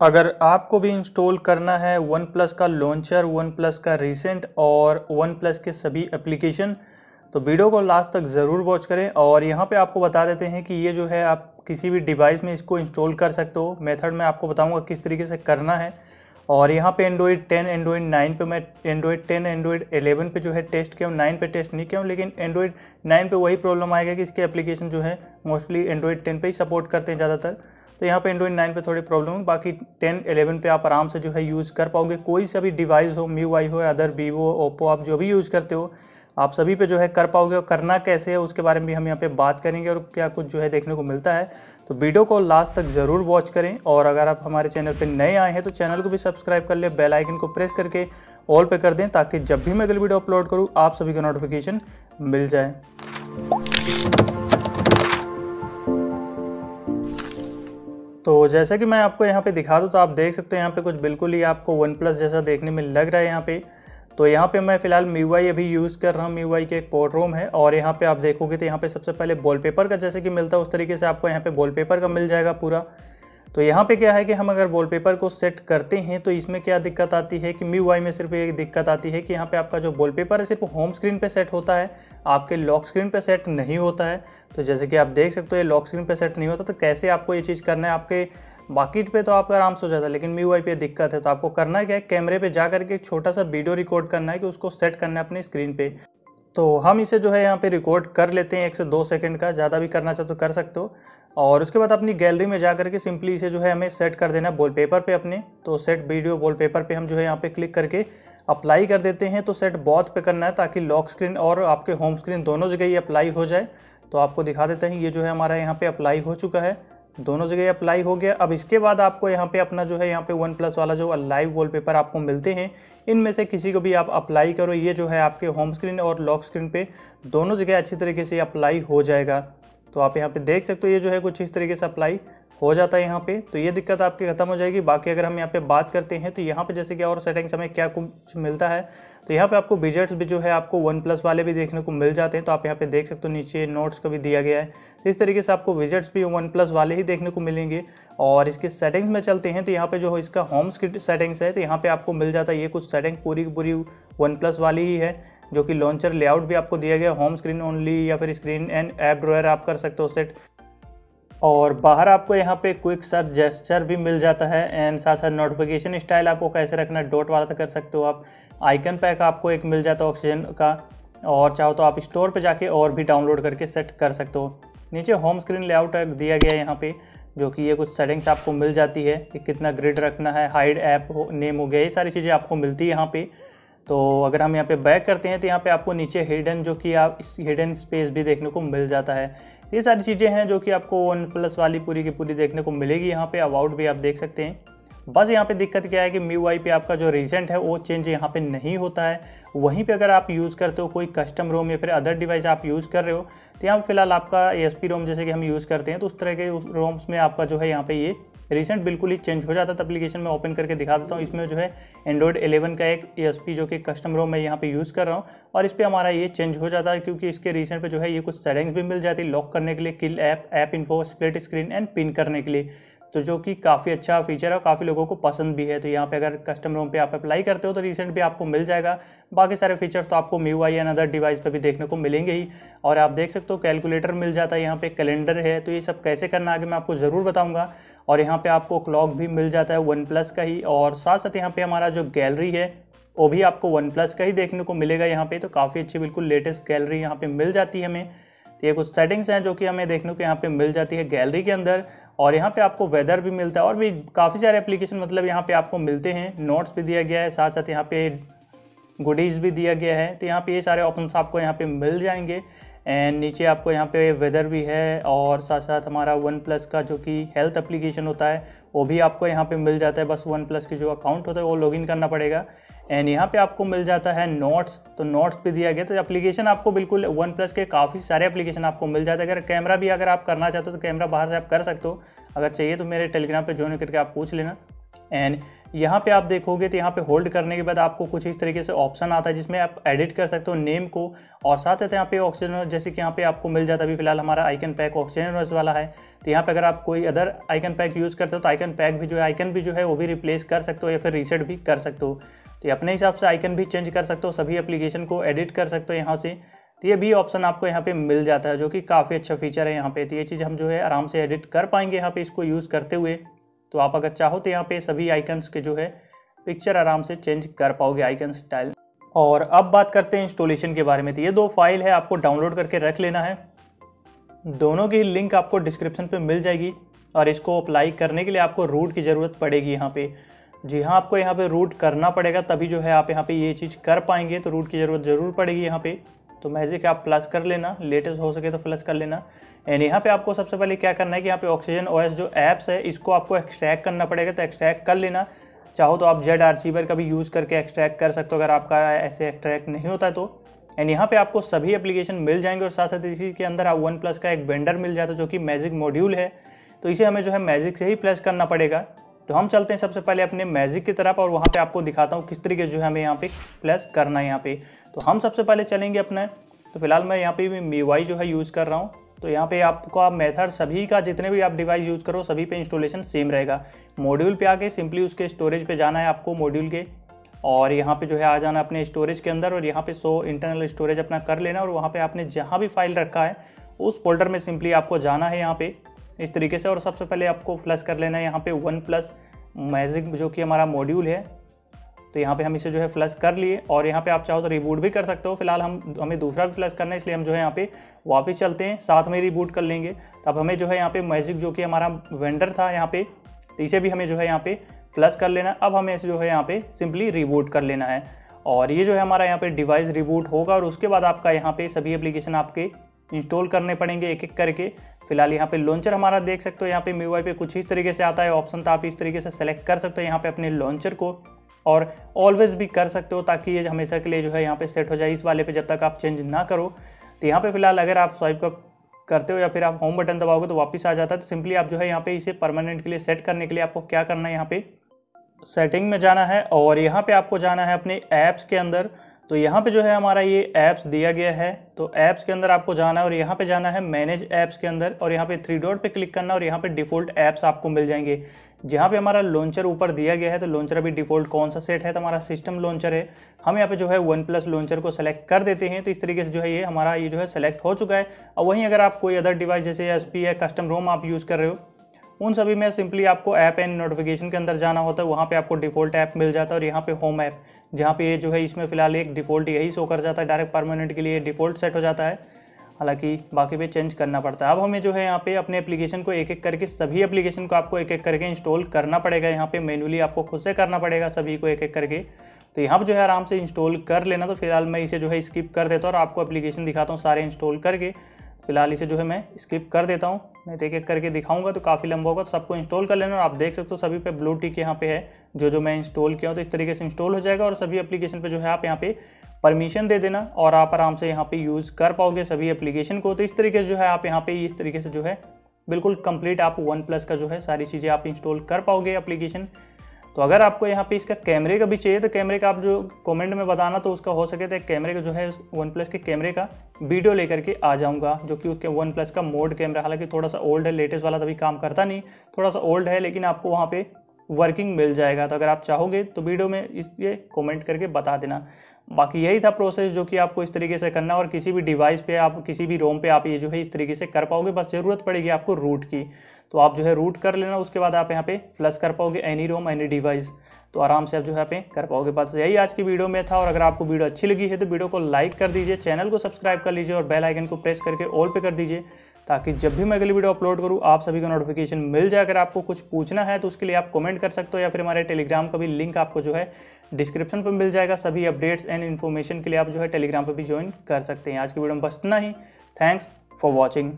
अगर आपको भी इंस्टॉल करना है वन प्लस का लॉन्चर वन प्लस का रिसेंट और वन प्लस के सभी एप्लीकेशन तो वीडियो को लास्ट तक ज़रूर वॉच करें और यहाँ पे आपको बता देते हैं कि ये जो है आप किसी भी डिवाइस में इसको इंस्टॉल कर सकते हो। मेथड मैं आपको बताऊँगा किस तरीके से करना है। और यहाँ पे एंड्रॉइड 10 एंड्रॉइड 9 पे मैं एंड्रॉइड 10 एंड्रॉइड 11 पे जो है टेस्ट किया हूँ। 9 पे टेस्ट नहीं किया हूँ, लेकिन एंड्रॉइड 9 पे वही प्रॉब्लम आएगा कि इसके एप्लीकेशन जो है मोस्टली एंड्रॉइड 10 पे ही सपोर्ट करते हैं ज़्यादातर। तो यहाँ पे एंड्रॉइड नाइन पे थोड़ी प्रॉब्लम है। बाकी 10 11 पे आप आराम से जो है यूज़ कर पाओगे। कोई सा भी डिवाइस हो मी वाई हो अदर वीवो ओप्पो आप जो भी यूज़ करते हो, आप सभी पे जो है कर पाओगे और करना कैसे है, उसके बारे में भी हम यहाँ पे बात करेंगे और क्या कुछ जो है देखने को मिलता है। तो वीडियो को लास्ट तक ज़रूर वॉच करें और अगर आप हमारे चैनल पर नए आए हैं तो चैनल को भी सब्सक्राइब कर ले बेल आइकन को प्रेस करके ऑल पे कर दें, ताकि जब भी मैं अगली वीडियो अपलोड करूँ, आप सभी को नोटिफिकेशन मिल जाए। तो जैसा कि मैं आपको यहाँ पे दिखा दूँ तो आप देख सकते हो यहाँ पे कुछ बिल्कुल ही आपको वन प्लस जैसा देखने में लग रहा है यहाँ पे। तो यहाँ पे मैं फ़िलहाल मीवाई अभी यूज़ कर रहा हूँ मीवाई के एक पोर्ट है, और यहाँ पे आप देखोगे तो यहाँ पे सबसे पहले वॉलपेपर का जैसे कि मिलता है, उस तरीके से आपको यहाँ पे वॉलपेपर का मिल जाएगा पूरा। तो यहाँ पे क्या है कि हम अगर वॉलपेपर को सेट करते हैं तो इसमें क्या दिक्कत आती है कि मी वाई में सिर्फ़ एक दिक्कत आती है कि यहाँ पे आपका जो वॉलपेपर है, सिर्फ़ होम स्क्रीन पे सेट होता है, आपके लॉक स्क्रीन पे सेट नहीं होता है। तो जैसे कि आप देख सकते हो, ये लॉक स्क्रीन पे सेट नहीं होता तो कैसे आपको ये चीज़ करना है? आपके बाकी पे तो आपका आराम से हो जाता है, लेकिन मी वाई पे दिक्कत है। तो आपको करना क्या है कैमरे पे जा करके एक छोटा सा वीडियो रिकॉर्ड करना है कि उसको सेट करना है अपनी स्क्रीन पे। तो हम इसे जो है यहाँ पे रिकॉर्ड कर लेते हैं, एक से दो सेकंड का, ज़्यादा भी करना चाहो तो कर सकते हो। और उसके बाद अपनी गैलरी में जा करके सिंपली इसे जो है हमें सेट कर देना है वॉल पेपर पर अपने। तो सेट वीडियो वॉल पेपर पर हम जो है यहाँ पे क्लिक करके अप्लाई कर देते हैं। तो सेट बॉथ पे करना है ताकि लॉक स्क्रीन और आपके होम स्क्रीन दोनों जगह ही अप्लाई हो जाए। तो आपको दिखा देते हैं ये जो है हमारा यहाँ पर अप्लाई हो चुका है। दोनों जगह अप्लाई हो गया। अब इसके बाद आपको यहाँ पे अपना जो है यहाँ पे वन प्लस वाला जो लाइव वॉलपेपर आपको मिलते हैं। इनमें से किसी को भी आप अप्लाई करो। ये जो है आपके होम स्क्रीन और लॉक स्क्रीन पे दोनों जगह अच्छी तरीके से अप्लाई हो जाएगा। तो आप यहाँ पे देख सकते हो, ये जो है कुछ इस तरीके से अप्लाई हो जाता है यहाँ पे। तो ये दिक्कत आपकी ख़त्म हो जाएगी। बाकी अगर हम यहाँ पे बात करते हैं तो यहाँ पे जैसे कि और सेटिंग्स हमें क्या कुछ मिलता है तो यहाँ पे आपको विजेट्स भी जो है आपको वन प्लस वाले भी देखने को मिल जाते हैं। तो आप यहाँ पे देख सकते हो, नीचे नोट्स का भी दिया गया है। तो इस तरीके से आपको विजेट्स भी वन प्लस वाले ही देखने को मिलेंगे। और इसके सेटिंग्स में चलते हैं तो यहाँ पे जो इसका होम्स की सेटिंग्स है तो यहाँ पे आपको मिल जाता है, ये कुछ सेटिंग पूरी पूरी वन प्लस वाली ही है। जो कि लॉन्चर लेआउट भी आपको दिया गया होम स्क्रीन ओनली या फिर स्क्रीन एंड ऐप ड्रॉयर आप कर सकते हो सेट और बाहर आपको यहाँ पे क्विक सर्च जेस्चर भी मिल जाता है एंड साथ साथ नोटिफिकेशन स्टाइल आपको कैसे रखना डॉट वाला तो कर सकते हो आप. आइकन पैक आपको एक मिल जाता है ऑक्सीजन का और चाहो तो आप स्टोर पे जाके और भी डाउनलोड करके सेट कर सकते हो. नीचे होम स्क्रीन लेआउट दिया गया है यहाँ पे, जो कि ये कुछ सेटिंग्स आपको मिल जाती है कि कितना ग्रिड रखना है हाइड ऐप नेम हो गया, ये सारी चीज़ें आपको मिलती है यहाँ पे. तो अगर हम यहाँ पे बैक करते हैं तो यहाँ पे आपको नीचे हिडन जो कि आप इस हिडन स्पेस भी देखने को मिल जाता है। ये सारी चीज़ें हैं जो कि आपको वन प्लस वाली पूरी की पूरी देखने को मिलेगी। यहाँ पे अबाउट भी आप देख सकते हैं। बस यहाँ पे दिक्कत क्या है कि मी वाई पे आपका जो रिजेंट है, वो चेंज यहाँ पे नहीं होता है। वहीं पे अगर आप यूज़ करते हो, कोई कस्टम रोम या फिर अदर डिवाइस आप यूज़ कर रहे हो तो यहाँ फ़िलहाल आपका एस रोम जैसे कि हम यूज़ करते हैं तो उस तरह के उस रोम्स में आपका जो है यहाँ पे ये रिसेंट बिल्कुल ही चेंज हो जाता था एप्लीकेशन में ओपन करके दिखा देता हूँ। इसमें जो है एंड्रॉइड 11 का एक ई जो कि कस्टम रोम मैं यहाँ पे यूज़ कर रहा हूँ और इस पर हमारा ये चेंज हो जाता है क्योंकि इसके रिसेंट पर जो है, ये कुछ सेटिंग्स भी मिल जाती है लॉक करने के लिए kill app app info split screen and pin करने के लिए। तो जो कि काफ़ी अच्छा फीचर है और काफ़ी लोगों को पसंद भी है। तो यहाँ पे अगर कस्टम रोम पे आप अप्लाई करते हो तो रिसेंट भी आपको मिल जाएगा। बाकी सारे फीचर्स तो आपको मी एंड अदर डिवाइस पे भी देखने को मिलेंगे ही। और आप देख सकते हो कैलकुलेटर मिल जाता है, यहाँ पे कैलेंडर है। तो ये सब कैसे करना आगे मैं आपको ज़रूर बताऊँगा। और यहाँ पर आपको क्लॉक भी मिल जाता है वन प्लस का ही। और साथ साथ यहाँ पर हमारा जो गैलरी है, वो भी आपको वन प्लस का ही देखने को मिलेगा यहाँ पर तो काफ़ी अच्छी बिल्कुल लेटेस्ट गैलरी यहाँ पर मिल जाती है हमें। तो ये कुछ सेटिंग्स हैं जो कि हमें देखने को यहाँ पे मिल जाती है गैलरी के अंदर। और यहाँ पे आपको वेदर भी मिलता है और भी काफ़ी सारे एप्लीकेशन मतलब यहाँ पे आपको मिलते हैं। नोट्स भी दिया गया है साथ साथ यहाँ पे गुडीज़ भी दिया गया है। तो यहाँ पे ये सारे ऑप्शन आपको यहाँ पे मिल जाएँगे। एंड नीचे आपको यहाँ पे वेदर भी है और साथ साथ हमारा वन प्लस का जो कि हेल्थ एप्लीकेशन होता है, वो भी आपको यहाँ पे मिल जाता है। बस वन प्लस की जो अकाउंट होता है, वो लॉगिन करना पड़ेगा। एंड यहाँ पे आपको मिल जाता है नोट्स तो नोट्स भी दिया गया। तो एप्लीकेशन आपको बिल्कुल वन प्लस के काफ़ी सारे एप्लीकेशन आपको मिल जाते हैं। अगर कैमरा भी अगर आप करना चाहते हो तो कैमरा बाहर से आप कर सकते हो। अगर चाहिए तो मेरे टेलीग्राम पर ज्वाइन करके आप पूछ लेना। एंड यहाँ पे आप देखोगे तो यहाँ पे होल्ड करने के बाद आपको कुछ इस तरीके से ऑप्शन आता है जिसमें आप एडिट कर सकते हो नेम को और साथ साथ यहाँ पे ऑक्सीजन जैसे कि यहाँ पे आपको मिल जाता है अभी फ़िलहाल हमारा आइकन पैक ऑक्सीजन वाला है तो यहाँ पे अगर आप कोई अदर आइकन पैक यूज़ करते हो तो आइकन पैक भी जो है आइकन भी जो है वो भी रिप्लेस कर सकते हो या फिर रीसेट भी कर सकते हो। तो अपने हिसाब से आइकन भी चेंज कर सकते हो, सभी एप्लीकेशन को एडिट कर सकते हो यहाँ से। तो ये भी ऑप्शन आपको यहाँ पे मिल जाता है, जो कि काफ़ी अच्छा फीचर है यहाँ पे। तो ये चीज़ हम जो है आराम से एडिट कर पाएँगे यहाँ पे इसको यूज़ करते हुए। तो आप अगर चाहो तो यहाँ पे सभी आइकन्स के जो है पिक्चर आराम से चेंज कर पाओगे आइकन स्टाइल और अब बात करते हैं इंस्टॉलेशन के बारे में। तो ये दो फ़ाइल है, आपको डाउनलोड करके रख लेना है। दोनों की लिंक आपको डिस्क्रिप्शन पे मिल जाएगी और इसको अप्लाई करने के लिए आपको रूट की ज़रूरत पड़ेगी यहाँ पे। जी हाँ आपको यहाँ पे रूट करना पड़ेगा, तभी जो है आप यहाँ पे ये चीज़ कर पाएँगे तो रूट की ज़रूरत ज़रूर पड़ेगी यहाँ पे। तो मैजिक आप प्लस कर लेना लेटेस्ट हो सके तो प्लस कर लेना। एंड यहाँ पे आपको सबसे पहले क्या करना है कि यहाँ पे ऑक्सीजन ओएस जो ऐप्स है, इसको आपको एक्सट्रैक्ट करना पड़ेगा तो एक्सट्रैक्ट कर लेना। चाहो तो आप जेड आर्चीवर का भी यूज़ करके एक्सट्रैक्ट कर सकते हो, अगर आपका ऐसे एक्सट्रैक्ट नहीं होता तो। एंड यहाँ पे आपको सभी एप्लीकेशन मिल जाएँगे और साथ साथ इसी के अंदर आप वन प्लस का एक बेंडर मिल जाता है जो कि मैजिक मॉड्यूल है। तो इसे हमें जो है मैजिक से ही प्लस करना पड़ेगा। तो हम चलते हैं सबसे पहले अपने मैजिक की तरफ़ और वहाँ पे आपको दिखाता हूँ किस तरीके जो है हमें यहाँ पे प्लस करना है यहाँ पे। तो हम सबसे पहले चलेंगे अपने। तो फ़िलहाल मैं यहाँ पे भी मी जो है यूज़ कर रहा हूँ। तो यहाँ पे आपको आप मेथड सभी का जितने भी आप डिवाइस यूज़ करो, सभी पे इंस्टॉलेशन सेम रहेगा। मॉड्यूल पे आके सिंपली उसके स्टोरेज पे जाना है आपको मॉड्यूल के। और यहाँ पे जो है आ जाना अपने स्टोरेज के अंदर और यहाँ पे सो इंटरनल स्टोरेज अपना कर लेना और वहाँ पे आपने जहाँ भी फ़ाइल रखा है, उस फोल्डर में सिंपली आपको जाना है यहाँ पे। इस तरीके से और सबसे पहले आपको फ्लश कर लेना है यहाँ पे वन प्लस मैजिक जो कि हमारा मॉड्यूल है। तो यहाँ पे हम इसे जो है फ्लश कर लिए और यहाँ पे आप चाहो तो रिबूट भी कर सकते हो। फ़िलहाल हम, हमें दूसरा भी फ्लश करना है, इसलिए हम जो है यहाँ पे वापस चलते हैं। साथ में रिबूट कर लेंगे। तब हमें जो है यहाँ पे मैजिक जो कि हमारा वेंडर था यहाँ पे तो इसे भी हमें जो है यहाँ पे फ्लश कर लेना। अब हमें इसे जो है यहाँ पे सिंपली रिबूट कर लेना है। और ये जो है हमारा यहाँ पे डिवाइस रिबूट होगा और उसके बाद आपका यहाँ पे सभी एप्लीकेशन आपके इंस्टॉल करने पड़ेंगे एक एक करके। फ़िलहाल यहाँ पे लॉन्चर हमारा देख सकते हो, यहाँ पे मी पे कुछ इस तरीके से आता है ऑप्शन तो आप इस तरीके से सेलेक्ट कर सकते हो यहाँ पे अपने लॉन्चर को और ऑलवेज भी कर सकते हो ताकि ये हमेशा के लिए जो है यहाँ पे सेट हो जाए। इस वाले पे जब तक आप चेंज ना करो तो यहाँ पे फ़िलहाल अगर आप स्वाइप का करते हो या फिर आप होम बटन दबाओगे तो वापस आ जाता है। तो सिंपली आप जो है यहाँ पे इसे परमानेंट के लिए सेट करने के लिए आपको क्या करना है, यहाँ पे सेटिंग में जाना है और यहाँ पे आपको जाना है अपने ऐप्स के अंदर। तो यहाँ पे जो है हमारा ये ऐप्स दिया गया है। तो ऐप्स के अंदर आपको जाना है और यहाँ पे जाना है मैनेज ऐप्स के अंदर और यहाँ पे थ्री डॉट पे क्लिक करना और यहाँ पे डिफ़ॉल्ट ऐप्स आपको मिल जाएँगे। जहाँ पे हमारा लॉन्चर ऊपर दिया गया है तो लॉन्चर अभी डिफ़ॉल्ट कौन सा सेट है? तो हमारा सिस्टम लॉन्चर है। हम यहाँ पे जो है वन प्लस लॉन्चर को सेलेक्ट कर देते हैं। तो इस तरीके से जो है ये हमारा ये जो है सेलेक्ट हो चुका है। और वहीं अगर आप कोई अदर डिवाइस जैसे एस है कस्टम रोम आप यूज़ कर रहे हो उन सभी में सिंपली आपको ऐप एंड नोटिफिकेशन के अंदर जाना होता है, वहाँ पे आपको डिफ़ॉल्ट ऐप मिल जाता है और यहाँ पे होम ऐप, जहाँ पे ये जो है इसमें फ़िलहाल एक डिफ़ॉल्ट यही शो कर जाता है, डायरेक्ट परमानेंट के लिए डिफ़ॉल्ट सेट हो जाता है। हालाँकि बाकी पे चेंज करना पड़ता है। अब हमें जो है यहाँ पे अपने एप्लीकेशन को एक एक करके, सभी एप्लीकेशन को आपको एक एक करके इंस्टॉल करना पड़ेगा। यहाँ पे मैनुअली आपको खुद से करना पड़ेगा सभी को एक एक करके। तो यहाँ पर जो है आराम से इंस्टॉल कर लेना। तो फ़िलहाल मैं इसे जो है स्किप कर देता हूँ और आपको एप्लीकेशन दिखाता हूँ सारे इंस्टॉल करके। फ़िलहाल इसे जो है मैं स्किप कर देता हूँ। मैं एक एक करके दिखाऊँगा तो काफ़ी लंबा होगा। तो सबको इंस्टॉल कर लेना और आप देख सकते हो सभी पे ब्लू टिक यहाँ पे है। जो जो मैं इंस्टॉल किया हूँ तो इस तरीके से इंस्टॉल हो जाएगा और सभी एप्लीकेशन पे जो है आप यहाँ पे परमिशन दे देना और आप आराम से यहाँ पे यूज़ कर पाओगे सभी एप्लीकेशन को। तो इस तरीके से जो है आप यहाँ पे इस तरीके से जो है बिल्कुल कंप्लीट आप वन प्लस का जो है सारी चीज़ें आप इंस्टॉल कर पाओगे एप्लीकेशन तो अगर आपको यहाँ पे इसका कैमरे का भी चाहिए तो कैमरे का आप जो कमेंट में बताना तो उसका हो सके तो कैमरे का जो है वन प्लस के कैमरे का वीडियो लेकर के आ जाऊँगा, जो कि उसके वन प्लस का मोड कैमरा हालाँकि थोड़ा सा ओल्ड है लेटेस्ट वाला तभी काम करता नहीं। थोड़ा सा ओल्ड है, लेकिन आपको वहाँ पर वर्किंग मिल जाएगा। तो अगर आप चाहोगे तो वीडियो में इस, ये कॉमेंट करके बता देना। बाकी यही था प्रोसेस जो कि आपको इस तरीके से करना और किसी भी डिवाइस पे आप, किसी भी रोम पे आप ये जो है इस तरीके से कर पाओगे। बस ज़रूरत पड़ेगी आपको रूट की। तो आप जो है रूट कर लेना, उसके बाद आप यहाँ पे फ्लश कर पाओगे एनी रोम एनी डिवाइस तो आराम से आप जो है पे कर पाओगे। बस यही आज की वीडियो में था और अगर आपको वीडियो अच्छी लगी है तो वीडियो को लाइक कर दीजिए चैनल को सब्सक्राइब कर लीजिए और बेल आइकन को प्रेस करके ऑल पे कर दीजिए ताकि जब भी मैं अगली वीडियो अपलोड करूँ, आप सभी को नोटिफिकेशन मिल जाए। अगर आपको कुछ पूछना है तो उसके लिए आप कमेंट कर सकते हो या फिर हमारे टेलीग्राम का भी लिंक आपको जो है डिस्क्रिप्शन पर मिल जाएगा सभी अपडेट्स एंड इन्फॉर्मेशन के लिए आप जो है टेलीग्राम पर भी ज्वाइन कर सकते हैं। आज की वीडियो में बस इतना ही। Thanks for watching